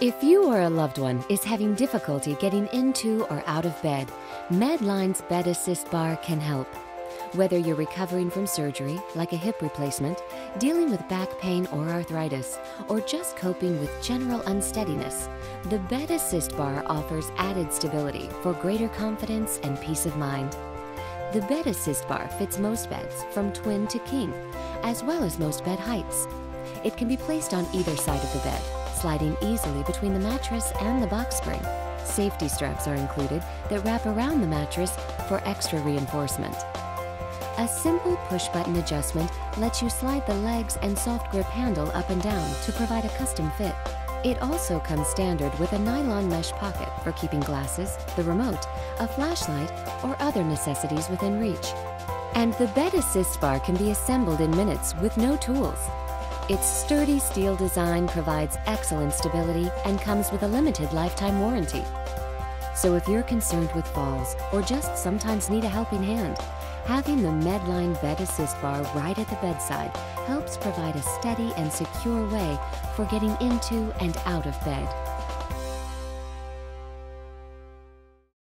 If you or a loved one is having difficulty getting into or out of bed, Medline's Bed Assist Bar can help. Whether you're recovering from surgery, like a hip replacement, dealing with back pain or arthritis, or just coping with general unsteadiness, the Bed Assist Bar offers added stability for greater confidence and peace of mind. The Bed Assist Bar fits most beds from twin to king, as well as most bed heights. It can be placed on either side of the bed sliding easily between the mattress and the box spring. Safety straps are included that wrap around the mattress for extra reinforcement. A simple push button adjustment lets you slide the legs and soft grip handle up and down to provide a custom fit. It also comes standard with a nylon mesh pocket for keeping glasses, the remote, a flashlight, or other necessities within reach. And the bed assist bar can be assembled in minutes with no tools. Its sturdy steel design provides excellent stability and comes with a limited lifetime warranty. So if you're concerned with falls or just sometimes need a helping hand, having the Medline Bed Assist Bar right at the bedside helps provide a steady and secure way for getting into and out of bed.